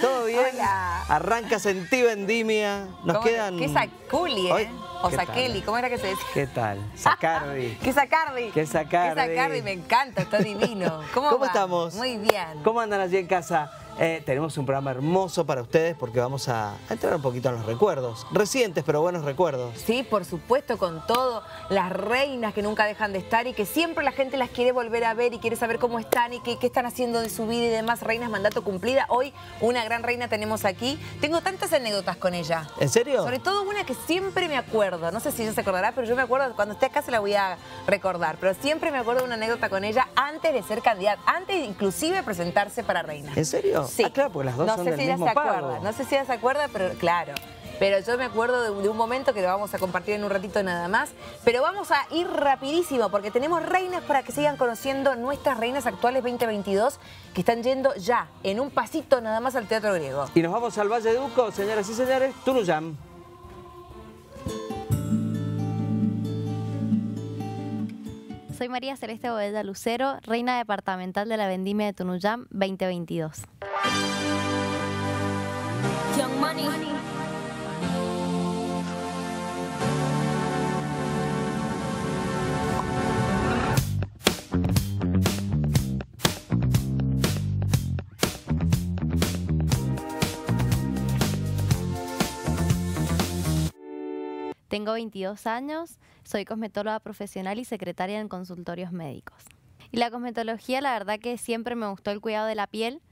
¿Todo bien? Hola. Arranca Sentí Vendimia. Nos ¿Cómo- quedan... ¿Qué Saculi, eh? O. Saqueli, ¿cómo era que se decía? ¿Qué tal? Sacardi. ¿Qué Sacardi? ¿Qué Sacardi? ¿Qué Sacardi? Me encanta, está divino. ¿Cómo, ¿Cómo estamos? Muy bien. ¿Cómo andan allí en casa? Eh, tenemos un programa hermoso para ustedes porque vamos a entrar un poquito en los recuerdos. Recientes, pero buenos recuerdos. Sí, por supuesto, con todo. Las reinas que nunca dejan de estar y que siempre la gente las quiere volver a ver y quiere saber cómo están y qué, qué están haciendo de su vida y demás. Reinas mandato cumplida. Hoy una gran reina tenemos aquí. Tengo tantas anécdotas con ella. ¿En serio? Sobre todo una que siempre me acuerdo. No sé si ella se acordará, pero yo me acuerdo, cuando esté acá se la voy a recordar. Pero siempre me acuerdo de una anécdota con ella antes de ser candidata, antes de inclusive presentarse para reina. ¿En serio? Sí. Ah, claro, porque las dos no son sé del si ella mismo se acuerda, pago. no sé si ella se acuerda, pero claro. Pero yo me acuerdo de, de un momento que lo vamos a compartir en un ratito nada más. Pero vamos a ir rapidísimo porque tenemos reinas para que sigan conociendo nuestras reinas actuales 2022 que están yendo ya en un pasito nada más al Teatro Griego. Y nos vamos al Valle de Uco, señoras y señores, Tunuyam. Soy María Celeste Boeda Lucero, reina departamental de la Vendimia de Tunuyam 2022. Young Money. Tengo 22 años, soy cosmetóloga profesional y secretaria en consultorios médicos. Y la cosmetología, la verdad que siempre me gustó el cuidado de la piel,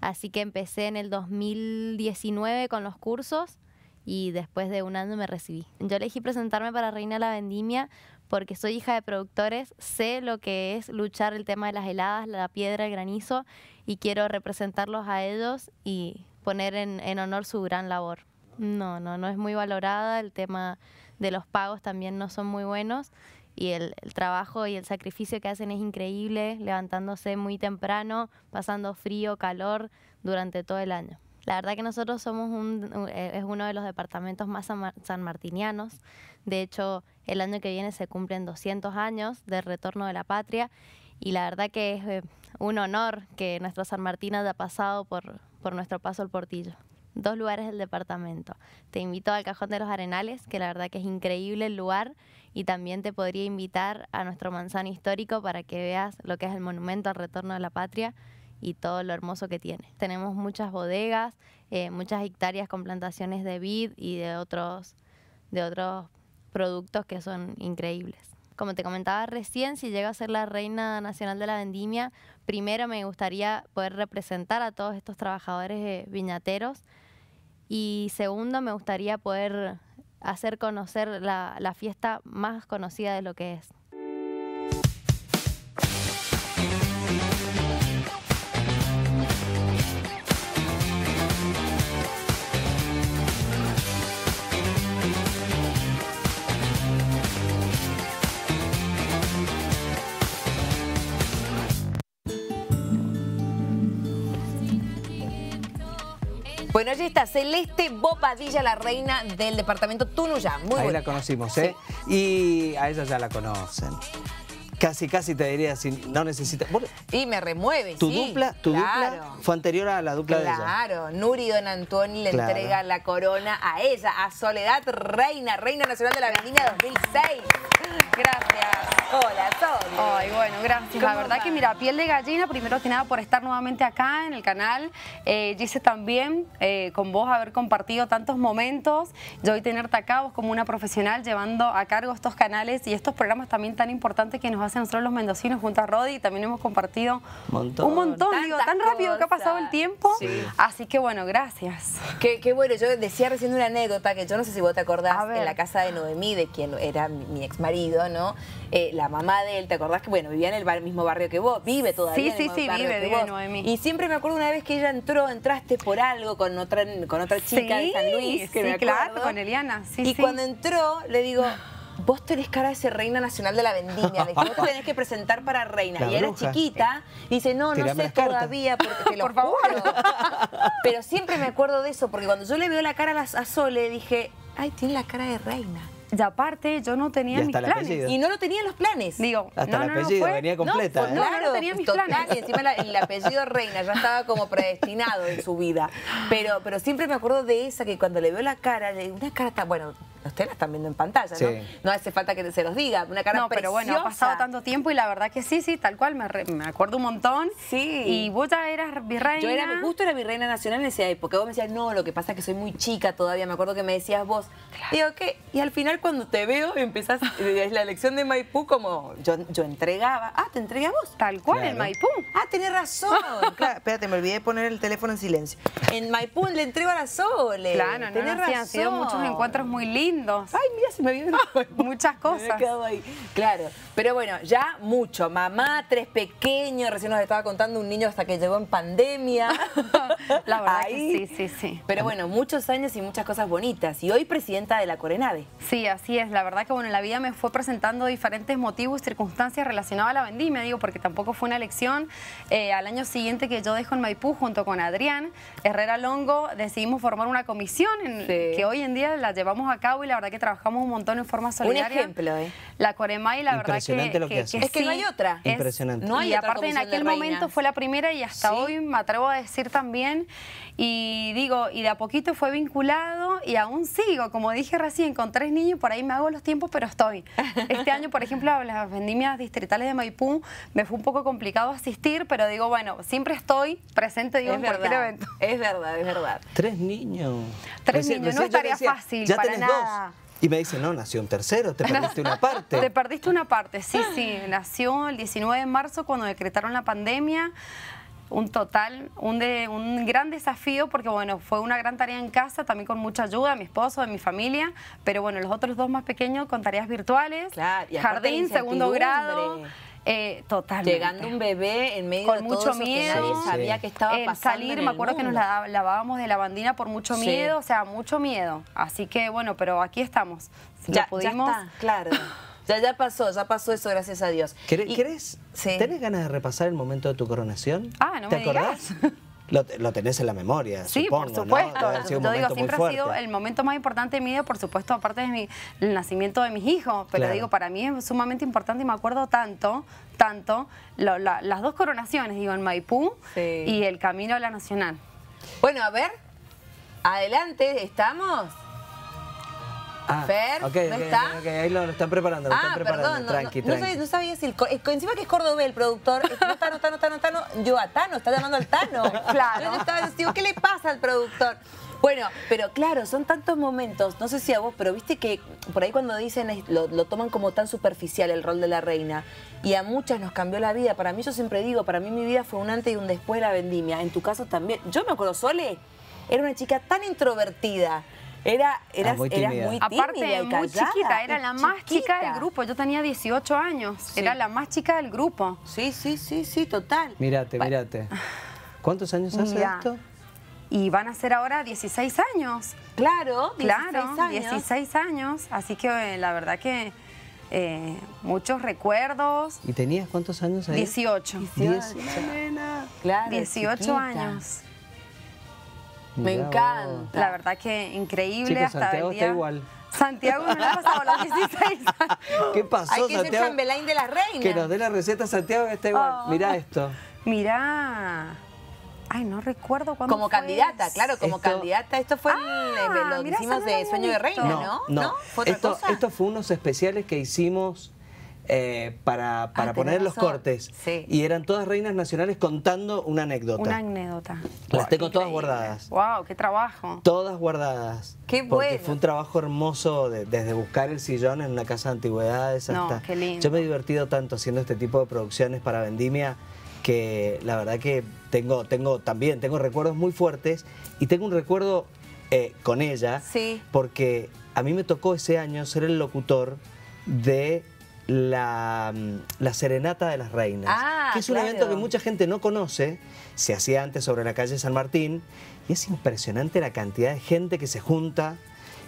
así que empecé en el 2019 con los cursos y después de un año me recibí. Yo elegí presentarme para Reina la Vendimia porque soy hija de productores, sé lo que es luchar el tema de las heladas, la piedra, el granizo y quiero representarlos a ellos y poner en, en honor su gran labor. No, no, no es muy valorada, el tema de los pagos también no son muy buenos y el, trabajo y el sacrificio que hacen es increíble, levantándose muy temprano, pasando frío, calor durante todo el año. La verdad que nosotros somos un, eh, es uno de los departamentos más sanmar- sanmartinianos. De hecho, el año que viene se cumplen 200 años del retorno de la patria y la verdad que es eh, un honor que nuestro San Martín haya pasado por, por nuestro paso al Portillo. Dos lugares del departamento. Te invito al Cajón de los Arenales, que la verdad que es increíble el lugar, y también te podría invitar a nuestro manzano histórico para que veas lo que es el monumento al retorno de la patria y todo lo hermoso que tiene. Tenemos muchas bodegas, eh, muchas hectáreas con plantaciones de vid y de otros, de otros productos que son increíbles. Como te comentaba recién, si llego a ser la reina nacional de la vendimia, primero me gustaría poder representar a todos estos trabajadores eh, viñateros y segundo me gustaría poder hacer conocer la, la fiesta más conocida de lo que es. Bueno, allí está Celeste Bobadilla, la reina del departamento Tunuyán. Muy Ahí la conocimos, ¿eh? Y a ella ya la conocen. Casi, casi te diría, si no necesita... Vos- Y me remueve, ¿Tu sí. dupla, tu claro. dupla fue anterior a la dupla de ella? Claro, Nuri Don Antoni le Claro. entrega la corona a ella, a Soledad Reina, Reina Nacional de la Vendimia 2006. Gracias. Hola, Sol. Ay, bueno, gracias. La ¿Cómo verdad va? que mira, piel de gallina, primero que nada por estar nuevamente acá en el canal. Eh, Gise también, eh, con vos haber compartido tantos momentos. Yo hoy tenerte acá, vos como una profesional, llevando a cargo estos canales y estos programas también tan importantes que nos hacen nosotros los mendocinos junto a Rodi. También hemos compartido Montón. un montón, digo, tan rápido que ha pasado el tiempo. Sí. Así que bueno, gracias. Qué, qué bueno, yo decía recién una anécdota que yo no sé si vos te acordás, en la casa de Noemí, de quien era mi, mi ex marido, ¿no? Eh, la mamá de él, ¿te acordás que, bueno, vivía en el bar- mismo barrio que vos? Vive todavía Sí, en el sí, mismo sí, vive, vive. Noemí. Y siempre me acuerdo una vez que ella entró, entraste por algo con otra, con otra chica de San Luis, que sí, me claro, con Eliana. Sí, y sí. cuando entró, le digo, vos tenés cara de ser reina nacional de la vendimia. Le vos te tenés que presentar para reina. La y era chiquita. Y dice, no, no sé todavía, porque te lo Por favor. juro. Pero siempre me acuerdo de eso, porque cuando yo le veo la cara a, las- a Sole, dije, Ay, tiene la cara de reina. Y aparte, yo no tenía mis planes. apellido. Y no lo tenía en los planes. Digo, Hasta no, el no, no, apellido, fue- venía completa. No, ¿eh? no, no tenía mis total, planes. Y encima la- el apellido Reina ya estaba como predestinado en su vida. Pero, pero siempre me acuerdo de esa que cuando le veo la cara, una cara tan, bueno, ustedes la están viendo en pantalla, Sí. ¿no? No hace falta que se los diga, una cara No, pero bueno, ha pasado tanto tiempo y la verdad que sí, sí, tal cual, me, re- me acuerdo un montón. Sí. Y vos ya eras virreina. Yo era, justo era virreina nacional en esa época. Vos me decías, no, lo que pasa es que soy muy chica todavía. Me acuerdo que me decías vos. Digo, ¿qué? Y al final cuando te veo empezás, es la elección de Maipú como yo, yo entregaba. Ah, ¿te entregué a vos? Tal cual, Claro. en Maipú. Ah, tenés razón. Claro, espérate, me olvidé de poner el teléfono en silencio. En Maipú le entrego a la Sole. Claro, no, tenés no, sí, han sido razón. muchos encuentros muy lindos. Ay, mira, se me había Muchas Me cosas. quedado ahí. Claro, pero bueno, ya mucho. Mamá, tres pequeños, recién nos estaba contando un niño hasta que llegó en pandemia. La verdad Ahí. que sí, sí, sí. Pero bueno, muchos años y muchas cosas bonitas. Y hoy presidenta de la Corenave. Sí, así es. La verdad que bueno, la vida me fue presentando diferentes motivos y circunstancias relacionadas a la vendimia, digo, porque tampoco fue una elección. Eh, al año siguiente que yo dejo en Maipú junto con Adrián Herrera Longo, decidimos formar una comisión en- Sí. que hoy en día la llevamos a cabo y la verdad que trabajamos un montón en forma solidaria. ejemplo, ¿eh? La Coremay, la verdad que, Impresionante lo que hace. Es que no hay otra. es- Impresionante. No hay y otra aparte en aquel momento fue la primera y hasta Sí. hoy me atrevo a decir también. Y digo, y de a poquito fue vinculado y aún sigo. Como dije recién, con tres niños por ahí me hago los tiempos, pero estoy. Este año, por ejemplo, a las vendimias distritales de Maipú me fue un poco complicado asistir, pero digo, bueno, siempre estoy presente, digo, en cualquier verdad, evento. es verdad, es verdad. Tres niños. Tres niños, no estaría decía, fácil, ya para tenés nada. dos. Y me dice, no, nació un tercero, te perdiste una parte. Te perdiste una parte, sí, sí. Nació el 19 de marzo cuando decretaron la pandemia. Un total, un, de, un gran desafío porque, bueno, fue una gran tarea en casa, también con mucha ayuda de mi esposo, de mi familia. Pero, bueno, los otros dos más pequeños con tareas virtuales. Claro, y jardín, segundo grado. Eh, totalmente. Llegando un bebé en medio de con todo mucho eso que miedo. nadie sabía Sí. que estaba El pasando salir, en me acuerdo que nos lavábamos de la bandina por mucho Sí. miedo, o sea, mucho miedo. Así que, bueno, pero aquí estamos. Si Ya, lo pudimos. ya está, claro. Ya, ya pasó, ya pasó eso, gracias a Dios. ¿Querés, Y- querés- Sí. ¿Tenés ganas de repasar el momento de tu coronación? Ah, no ¿Te me acordás? Lo, lo tenés en la memoria, Sí, supongo, por ¿no? supuesto. Yo digo, siempre ha sido el momento más importante de mi vida, por supuesto, aparte de mi, el nacimiento de mis hijos. Pero Claro. digo, para mí es sumamente importante y me acuerdo tanto, tanto, lo- la- las dos coronaciones, digo, en Maipú Sí. y el camino a la Nacional. Bueno, a ver, adelante, ¿estamos? Ah, Fer, ok, ¿no está? ok, ahí lo, lo están preparando, lo Ah, están preparando. perdón, no, tranqui, no, no tranqui. sabía, no sabía si el, co- es- encima que es cordobés el productor, es- no está, no está, no está, no está, no, yo a Tano, está llamando al Tano. Claro. Yo estaba digo, ¿qué le pasa al productor? Bueno, pero claro, son tantos momentos, no sé si a vos, pero viste que por ahí cuando dicen, lo, lo toman como tan superficial el rol de la reina, y a muchas nos cambió la vida, para mí yo siempre digo, para mí mi vida fue un antes y un después de la vendimia, en tu caso también. Yo me acuerdo, Sole, era una chica tan introvertida, era, eras, muy eras muy tímida Aparte, y muy chiquita, era la más chica del grupo. Yo tenía 18 años, Sí. era la más chica del grupo. Sí, sí, sí, sí, total. Mírate, Pa- mírate. ¿Cuántos años hace Mira, esto? Y van a ser ahora 16 años. Claro, 16 Claro, años. 16 años. Así que eh, la verdad que eh, muchos recuerdos. ¿Y tenías cuántos años ahí? 18. Diez. Claro, 18 chiquita. años. Me encanta. La verdad que increíble Chicos, hasta Santiago el día. está igual. Santiago no le ha pasado los 16 años. ¿Qué pasó, Hay que ser Santiago? chambelán de las reinas. Que nos dé la receta Santiago que está igual. Oh. Mirá esto. Mirá. Ay, no recuerdo cuándo Como fue candidata, claro, como Esto- candidata. Esto fue Ah, lo que mirá, hicimos no de la Sueño de. Reina, No, ¿no? no. ¿Fue otra esto, cosa? esto fue unos especiales que hicimos eh, para, para Ah, poner tenés los razón. cortes. Sí. Y eran todas reinas nacionales contando una anécdota. Una anécdota. Las tengo todas increíble. guardadas. Wow, qué trabajo. Todas guardadas. Qué Porque bueno. fue un trabajo hermoso de- desde buscar el sillón en una casa de antigüedades No, hasta. qué lindo. Yo me he divertido tanto haciendo este tipo de producciones para Vendimia que la verdad que tengo, tengo también, tengo recuerdos muy fuertes y tengo un recuerdo eh, con ella Sí. porque a mí me tocó ese año ser el locutor de la, mm, la Serenata de las Reinas, Ah, que es un claro. evento que mucha gente no conoce, se hacía antes sobre la calle San Martín, y es impresionante la cantidad de gente que se junta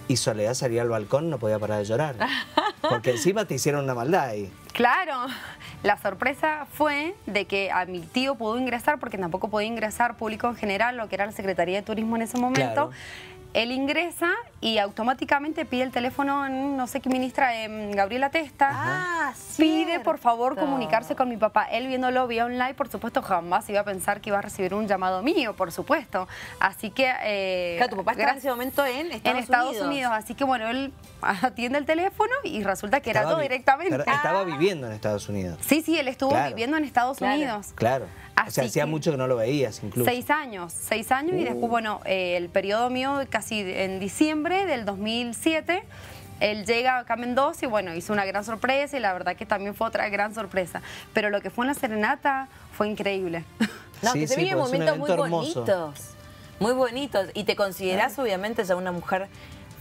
y Soledad salía al balcón no podía parar de llorar, porque encima te hicieron una maldad ahí. Claro, la sorpresa fue de que a mi tío pudo ingresar, porque tampoco podía ingresar público en general, lo que era la Secretaría de Turismo en ese momento. Claro. Él ingresa y automáticamente pide el teléfono, en, no sé qué ministra, en Gabriela Testa. Ah, Pide por favor comunicarse con mi papá. Él viéndolo vía online, por supuesto, jamás iba a pensar que iba a recibir un llamado mío, por supuesto. Así que... eh, Claro, tu papá estaba en ese momento en Estados, en Estados Unidos. Unidos. Así que bueno, él atiende el teléfono y resulta que era yo directamente. pero Estaba viviendo en Estados Unidos. Sí, sí, él estuvo Claro. viviendo en Estados Claro. Unidos. Claro. O sea, hacía mucho que no lo veías incluso. Seis años, seis años y después, bueno, eh, el periodo mío casi en diciembre del 2007, él llega acá a Mendoza y bueno, hizo una gran sorpresa y la verdad que también fue otra gran sorpresa. Pero lo que fue en la serenata fue increíble. No, Sí, que se sí, viven porque es un momentos muy hermoso. bonitos. Muy bonitos. Y te considerás, obviamente, ya una mujer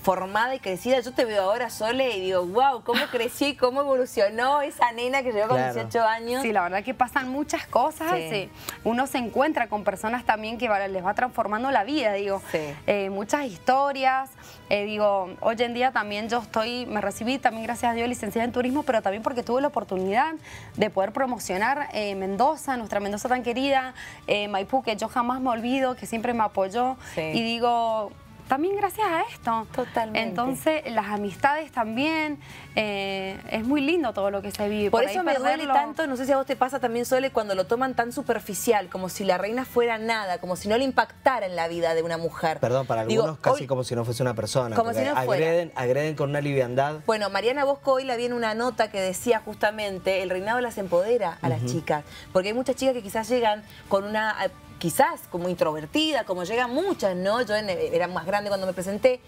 formada y crecida. Yo te veo ahora Sole y digo, wow, cómo crecí, cómo evolucionó esa nena que llegó con Claro. 18 años. Sí, la verdad que pasan muchas cosas. Sí. sí. Uno se encuentra con personas también que les va transformando la vida, digo. Sí. Eh, muchas historias. eh, digo, hoy en día también yo estoy, me recibí también, gracias a Dios, licenciada en turismo, pero también porque tuve la oportunidad de poder promocionar eh, Mendoza, nuestra Mendoza tan querida, eh, Maipú, que yo jamás me olvido, que siempre me apoyó. Sí. Y digo, también gracias a esto. Totalmente. Entonces, las amistades también, eh, es muy lindo todo lo que se vive. Por eso me duele tanto, no sé si a vos te pasa también, Sole, cuando lo toman tan superficial, como si la reina fuera nada, como si no le impactara en la vida de una mujer. Perdón, para Digo, algunos casi hoy- como si no fuese una persona. Como si no fuera. agreden, agreden con una liviandad. Bueno, Mariana Bosco hoy la vi en una nota que decía justamente el reinado las empodera a las chicas, porque hay muchas chicas que quizás llegan con una, eh, quizás como introvertida, como llegan muchas, ¿no? Yo era más grande cuando me presenté,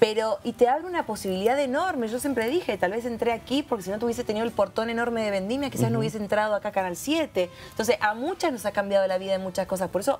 pero y te abre una posibilidad enorme. Yo siempre dije, tal vez entré aquí porque si no tuviese tenido el portón enorme de Vendimia, quizás no hubiese entrado acá a Canal 7. Entonces, a muchas nos ha cambiado la vida en muchas cosas, por eso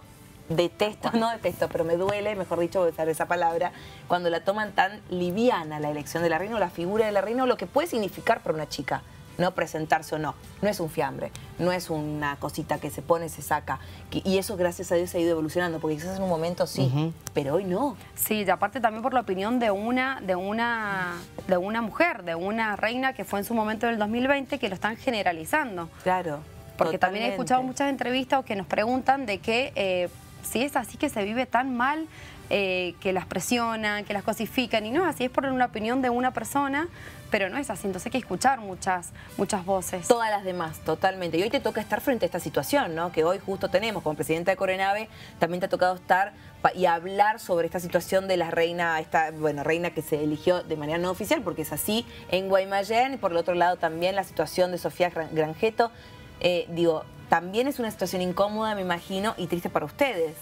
detesto, no detesto, pero me duele, mejor dicho, usar esa palabra, cuando la toman tan liviana la elección de la reina o la figura de la reina o lo que puede significar para una chica, no presentarse o no. No es un fiambre, no es una cosita que se pone, se saca. Y eso, gracias a Dios, ha ido evolucionando, porque quizás en un momento sí, pero hoy no. Sí, y aparte también por la opinión de una, de una, de una mujer, de una reina que fue en su momento del 2020, que lo están generalizando. Claro. Porque también he escuchado muchas entrevistas que nos preguntan de que eh, si es así que se vive tan mal, eh, que las presionan, que las cosifican, y no, así es por una opinión de una persona, pero no es así, entonces hay que escuchar muchas, muchas voces. Todas las demás, totalmente. Y hoy te toca estar frente a esta situación, ¿no? Que hoy justo tenemos como presidenta de Corenave, también te ha tocado estar y hablar sobre esta situación de la reina, esta, bueno, reina que se eligió de manera no oficial, porque es así, en Guaymallén, y por el otro lado también la situación de Sofía Gran- Granjeto. Eh, digo, también es una situación incómoda, me imagino, y triste para ustedes.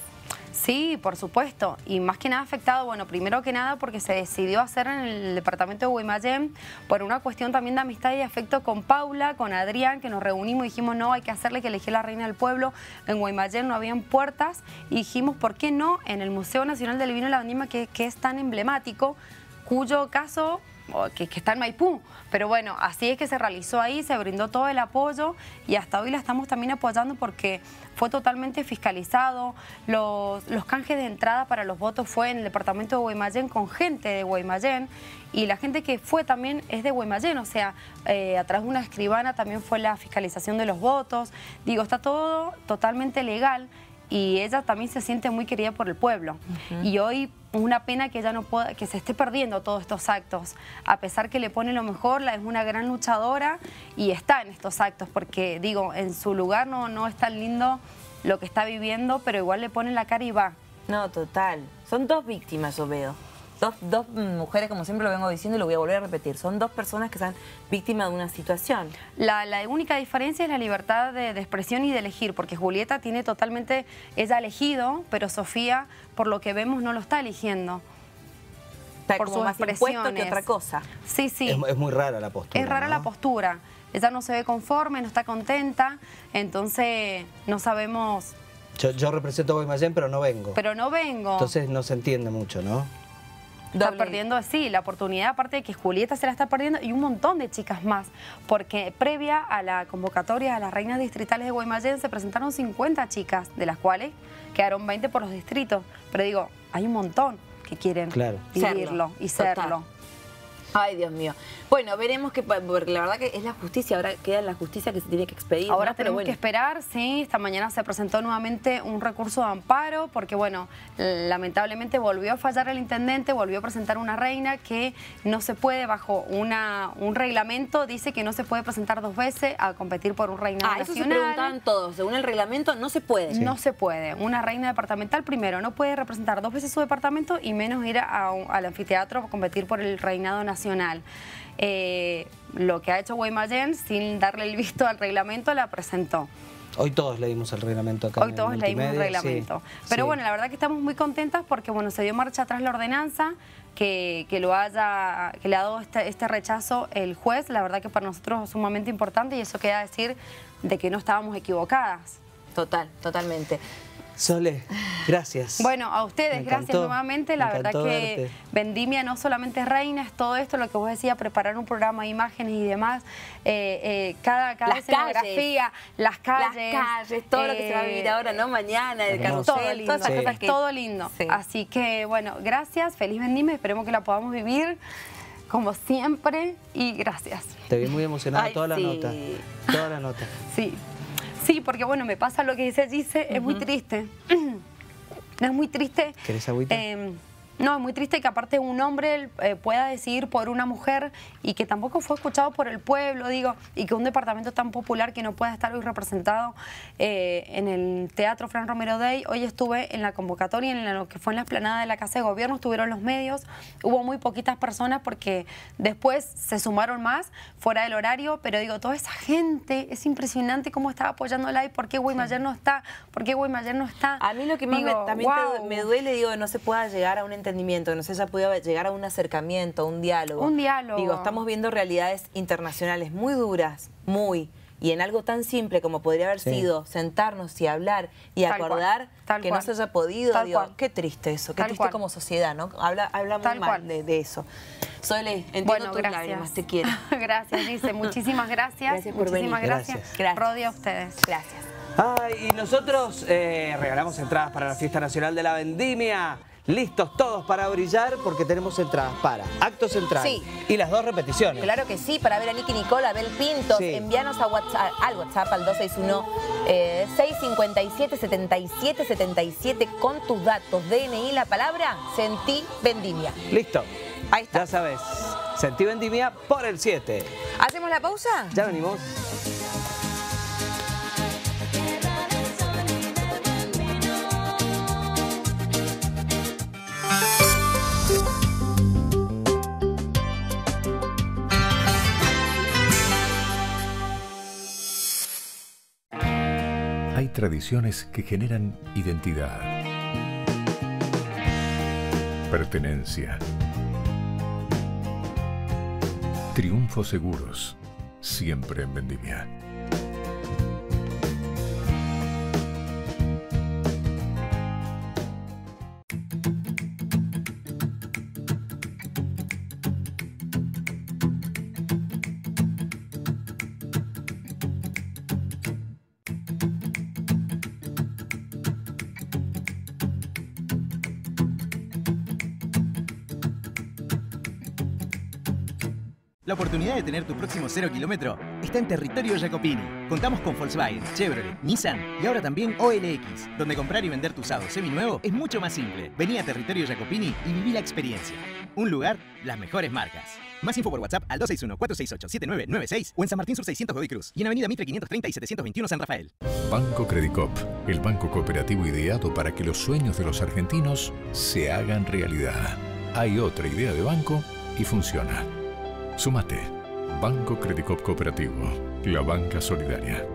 Sí, por supuesto. Y más que nada afectado, bueno, primero que nada porque se decidió hacer en el departamento de Guaymallén por una cuestión también de amistad y afecto con Paula, con Adrián, que nos reunimos y dijimos, no, hay que hacerle que elegir la reina del pueblo. En Guaymallén no habían puertas y dijimos, ¿por qué no en el Museo Nacional del Vino y la Vendimia, que, que es tan emblemático, cuyo caso que, está en Maipú. Pero bueno, así es que se realizó ahí, se brindó todo el apoyo y hasta hoy la estamos también apoyando porque fue totalmente fiscalizado. Los, los canjes de entrada para los votos fue en el departamento de Guaymallén con gente de Guaymallén y la gente que fue también es de Guaymallén, o sea, eh, atrás de una escribana también fue la fiscalización de los votos. Digo, está todo totalmente legal y ella también se siente muy querida por el pueblo. Y hoy es una pena que ella no pueda, que se esté perdiendo todos estos actos. A pesar que le pone lo mejor, la es una gran luchadora y está en estos actos, porque digo, en su lugar no, no es tan lindo lo que está viviendo, pero igual le pone la cara y va. No, total. Son dos víctimas, veo. Dos, dos mujeres, como siempre lo vengo diciendo y lo voy a volver a repetir. Son dos personas que son víctimas de una situación. La, la única diferencia es la libertad de, de expresión y de elegir, porque Julieta tiene totalmente, ella ha elegido, pero Sofía, por lo que vemos, no lo está eligiendo. Está Por como sus más impuesto que expresiones. otra cosa. Sí, sí. Es, es muy rara la postura. Es rara ¿no? la postura. Ella no se ve conforme, no está contenta, entonces no sabemos, Yo, yo represento a Guaymallén, pero no vengo. pero no vengo. Entonces no se entiende mucho, ¿no? Está Doble- perdiendo, sí, la oportunidad, aparte de que Julieta se la está perdiendo y un montón de chicas más, porque previa a la convocatoria a las reinas distritales de Guaymallén se presentaron 50 chicas, de las cuales quedaron 20 por los distritos. Pero digo, hay un montón que quieren Claro. vivirlo Serlo, y total. Ay, Dios mío. Bueno, veremos que, porque la verdad que es la justicia, ahora queda la justicia que se tiene que expedir. Ahora tenemos bueno. que esperar, sí, esta mañana se presentó nuevamente un recurso de amparo porque, bueno, lamentablemente volvió a fallar el intendente, volvió a presentar una reina que no se puede, bajo una, un reglamento, dice que no se puede presentar dos veces a competir por un reinado Ah, eso se nacional. preguntaban todos. Según el reglamento, no se puede. No se puede. Una reina departamental, primero, no puede representar dos veces su departamento y menos ir a al anfiteatro a competir por el reinado nacional. Eh, lo que ha hecho Guaymallén, sin darle el visto al reglamento, la presentó. Hoy todos leímos el reglamento acá. Hoy en todos leímos el reglamento. sí, Pero sí. bueno, la verdad que estamos muy contentas porque bueno, se dio marcha atrás la ordenanza, que, que lo haya, que le ha dado este, este rechazo el juez, la verdad que para nosotros es sumamente importante y eso queda decir de que no estábamos equivocadas. Total, totalmente. Sole, gracias. Bueno, a ustedes, gracias nuevamente. La verdad que verte. Vendimia no solamente es reina, es todo esto, lo que vos decías, preparar un programa de imágenes y demás. Eh, eh, cada, cada Las escenografía, las calles. Las calles, todo lo que se va a vivir eh, ahora, ¿no? Mañana, el todo carrusel, lindo, todas esas cosas que... todo lindo. Sí. Así que, bueno, gracias, feliz Vendimia, esperemos que la podamos vivir como siempre y gracias. Te vi muy emocionada Ay, toda la sí. nota. Toda la nota. Sí, sí, porque bueno, me pasa lo que dice Gise, es muy triste. es muy triste. ¿Querés agüita? Eh, no, es muy triste que aparte un hombre eh, pueda decidir por una mujer y que tampoco fue escuchado por el pueblo, digo, y que un departamento tan popular que no pueda estar hoy representado eh, en el Teatro Fran Romero Day. Hoy estuve en la convocatoria, en lo que fue en la explanada de la Casa de Gobierno, estuvieron los medios, hubo muy poquitas personas porque después se sumaron más fuera del horario, pero digo, toda esa gente, es impresionante cómo estaba apoyándola y por qué Guaymallén no está, por qué Guaymallén no está. A mí lo que más me- Digo, también te- me duele, digo, que no se pueda llegar a un entendimiento, que no se haya podido llegar a un acercamiento, a un diálogo. Un diálogo. Digo, estamos viendo realidades internacionales muy duras, muy, y en algo tan simple como podría haber Sí. sido sentarnos y hablar y Tal acordar cual, tal que cual. no se haya podido, Tal digo, cual. qué triste eso, qué Tal triste cual. como sociedad, ¿no? Habla, habla muy Tal mal de, de eso. Sole, entiendo Bueno, tus gracias. lágrimas, te quiero. gracias, dice. Muchísimas gracias. Gracias por Muchísimas venir. gracias. Gracias. Gracias. Rodio a ustedes. Gracias. Ay, y nosotros eh, regalamos entradas para la Fiesta Nacional de la Vendimia. Listos todos para brillar porque tenemos entradas para Acto Central Sí. y las dos repeticiones. Claro que sí, para ver a Nicky Nicole, a Bel Pintos, Sí. envíanos a WhatsApp, al WhatsApp al 261 eh, 657 77 77 con tus datos, DNI, la palabra Sentí Vendimia. Listo. Ahí está. Ya sabes. Sentí Vendimia por el 7. ¿Hacemos la pausa? Ya venimos. Tradiciones que generan identidad, pertenencia, triunfos seguros, siempre en Vendimia. De tener tu próximo cero kilómetro está en territorio Jacopini. Contamos con Volkswagen, Chevrolet, Nissan y ahora también OLX, donde comprar y vender tu usado seminuevo es mucho más simple. Vení a territorio Jacopini y viví la experiencia. Un lugar, las mejores marcas. Más info por WhatsApp al 261-468-7996 o en San Martín Sur 600 Godoy Cruz y en Avenida Mitre 530 y 721 San Rafael. Banco Credicop, el banco cooperativo ideado para que los sueños de los argentinos se hagan realidad. Hay otra idea de banco y funciona. Sumate. Banco Credicop Cooperativo, la banca solidaria.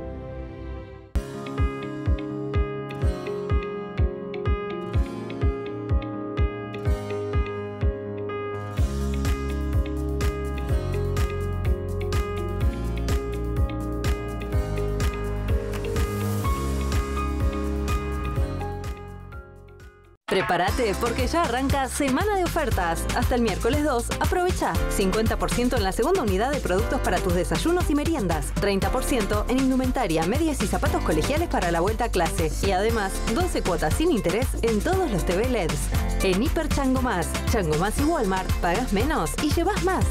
Prepárate porque ya arranca semana de ofertas. Hasta el miércoles 2, aprovecha 50% en la segunda unidad de productos para tus desayunos y meriendas, 30% en indumentaria, medias y zapatos colegiales para la vuelta a clase y además 12 cuotas sin interés en todos los TV LEDs. En Hiper Chango Más, Chango Más y Walmart, pagas menos y llevas más.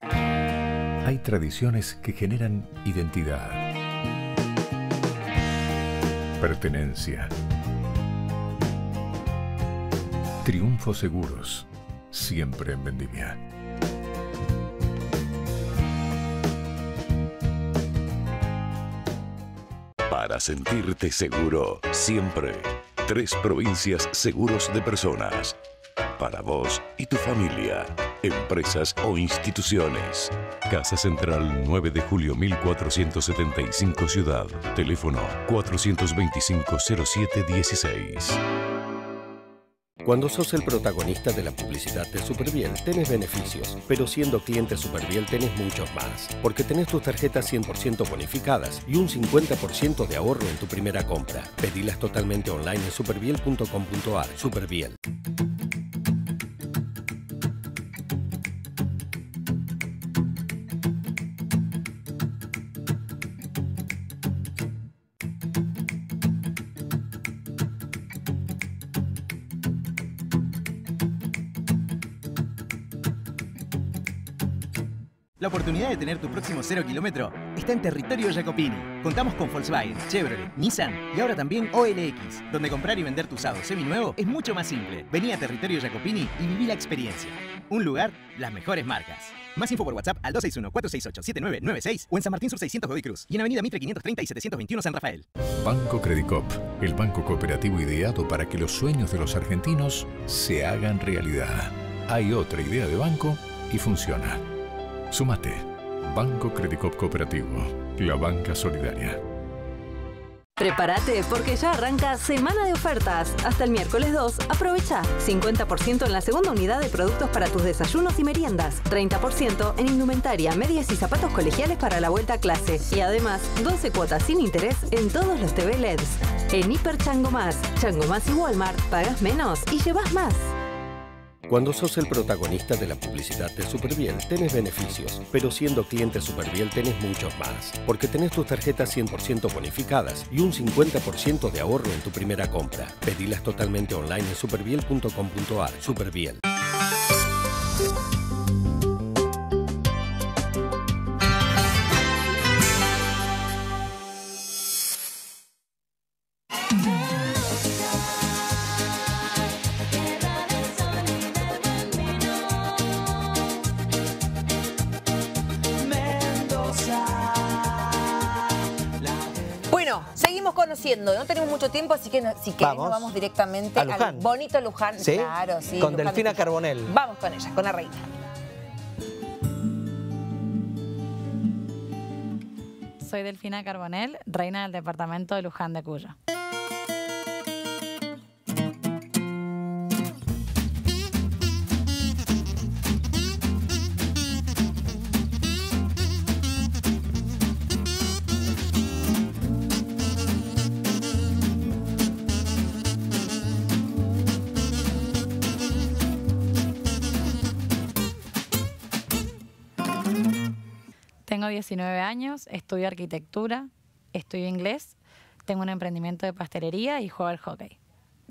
Hay tradiciones que generan identidad, pertenencia, triunfos seguros, siempre en vendimia. Para sentirte seguro, siempre. Tres provincias seguros de personas. Para vos y tu familia, empresas o instituciones. Casa Central 9 de julio 1475 Ciudad. Teléfono 425 0716. Cuando sos el protagonista de la publicidad de Superbiel, tenés beneficios, pero siendo cliente Superbiel tenés muchos más, porque tenés tus tarjetas 100% bonificadas y un 50% de ahorro en tu primera compra. Pedilas totalmente online en superbiel.com.ar. Superbiel. La oportunidad de tener tu próximo cero kilómetro está en territorio Jacopini. Contamos con Volkswagen, Chevrolet, Nissan y ahora también OLX, donde comprar y vender tu usado seminuevo es mucho más simple. Vení a territorio Jacopini y viví la experiencia. Un lugar, las mejores marcas. Más info por WhatsApp al 261-468-7996 o en San Martín Sur 600 Godoy Cruz y en Avenida Mitre 530 y 721 San Rafael. Banco Credicop, el banco cooperativo ideado para que los sueños de los argentinos se hagan realidad. Hay otra idea de banco y funciona. Sumate. Banco Credicop Cooperativo. La banca solidaria. Prepárate porque ya arranca semana de ofertas. Hasta el miércoles 2, aprovecha 50% en la segunda unidad de productos para tus desayunos y meriendas, 30% en indumentaria, medias y zapatos colegiales para la vuelta a clase y además 12 cuotas sin interés en todos los TV LEDs. En Hiper Chango Más, Chango Más y Walmart pagas menos y llevas más. Cuando sos el protagonista de la publicidad de Superbiel, tenés beneficios, pero siendo cliente Superbiel tenés muchos más, porque tenés tus tarjetas 100% bonificadas y un 50% de ahorro en tu primera compra. Pedilas totalmente online en superbiel.com.ar. Superbiel. Tiempo, así que no- si querés Vamos. nos vamos directamente A al Luján. bonito Luján. ¿Sí? Claro, sí. Con Luján Delfina de- Carbonell. Vamos con ella, con la reina. Soy Delfina Carbonell, reina del departamento de Luján de Cuyo. Tengo 19 años, estudio arquitectura, estudio inglés, tengo un emprendimiento de pastelería y juego al hockey.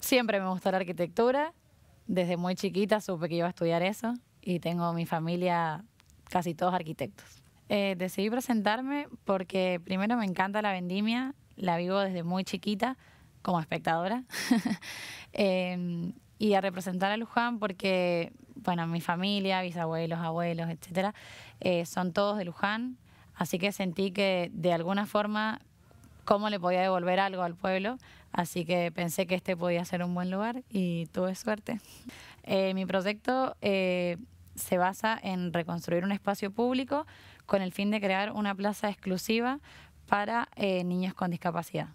Siempre me gustó la arquitectura, desde muy chiquita supe que iba a estudiar eso y tengo mi familia casi todos arquitectos. Eh, decidí presentarme porque primero me encanta la vendimia, la vivo desde muy chiquita como espectadora. Eh, y a representar a Luján porque, bueno, mi familia, bisabuelos, abuelos, etcétera, eh, son todos de Luján, así que sentí que de alguna forma cómo le podía devolver algo al pueblo, así que pensé que este podía ser un buen lugar y tuve suerte. Eh, mi proyecto eh, se basa en reconstruir un espacio público con el fin de crear una plaza exclusiva para eh, niños con discapacidad.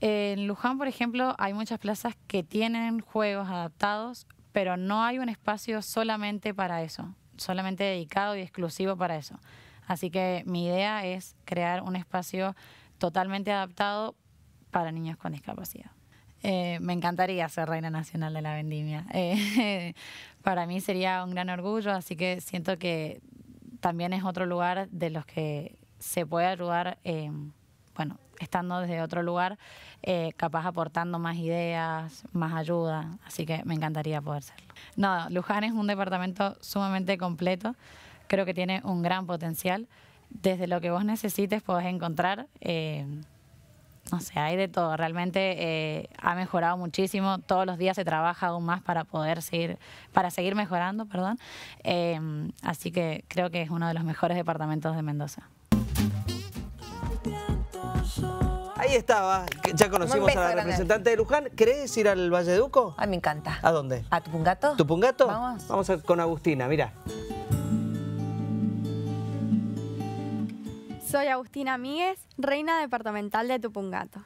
En Luján, por ejemplo, hay muchas plazas que tienen juegos adaptados, pero no hay un espacio solamente para eso, solamente dedicado y exclusivo para eso. Así que mi idea es crear un espacio totalmente adaptado para niños con discapacidad. Eh, me encantaría ser reina nacional de la vendimia. Eh, para mí sería un gran orgullo, así que siento que también es otro lugar de los que se puede ayudar, eh, bueno, estando desde otro lugar, capaz aportando más ideas, más ayuda, así que me encantaría poder serlo. No, Luján es un departamento sumamente completo. Creo que tiene un gran potencial. Desde lo que vos necesites podés encontrar, eh, no sé, hay de todo. Realmente eh, ha mejorado muchísimo. Todos los días se trabaja aún más para poder seguir, para seguir mejorando, perdón. Eh, así que creo que es uno de los mejores departamentos de Mendoza. Ahí estaba, ya conocimos beso a la grande. representante de Luján. ¿Querés ir al Valle de Uco? Ay, me encanta. ¿A dónde? ¿A Tupungato? ¿Tupungato? Vamos. Vamos a- con Agustina, mira. Soy Agustina Míguez, reina departamental de Tupungato.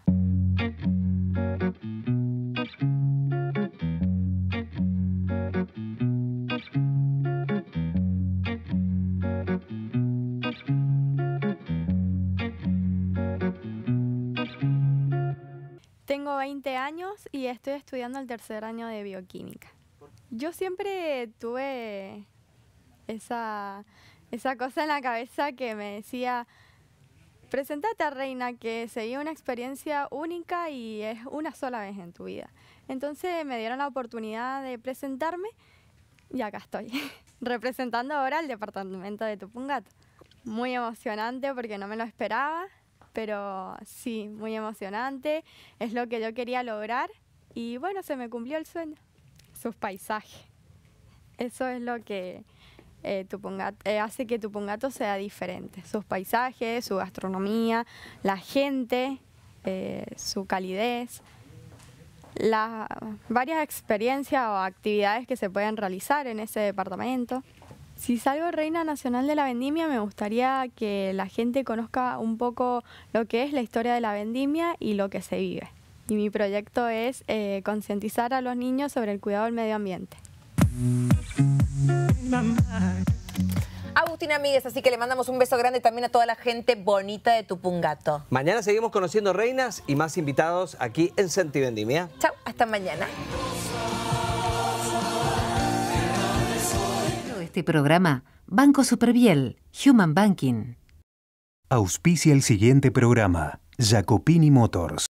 Tengo 20 años y estoy estudiando el tercer año de bioquímica. Yo siempre tuve esa, esa cosa en la cabeza que me decía, presentate a Reina, que sería una experiencia única y es una sola vez en tu vida. Entonces me dieron la oportunidad de presentarme y acá estoy, representando ahora al departamento de Tupungato. Muy emocionante porque no me lo esperaba, pero sí, muy emocionante. Es lo que yo quería lograr y bueno, se me cumplió el sueño. Sus paisajes. Eso es lo que eh, eh, hace que Tupungato sea diferente. Sus paisajes, su gastronomía, la gente, eh, su calidez, las varias experiencias o actividades que se pueden realizar en ese departamento. Si salgo reina nacional de la vendimia, me gustaría que la gente conozca un poco lo que es la historia de la vendimia y lo que se vive. Y mi proyecto es eh, concientizar a los niños sobre el cuidado del medio ambiente. Agustina Míguez, así que le mandamos un beso grande también a toda la gente bonita de Tupungato. Mañana seguimos conociendo reinas y más invitados aquí en Senti Vendimia. Chao, hasta mañana. Este programa, Banco Superviel, Human Banking. Auspicia el siguiente programa, Jacopini Motors.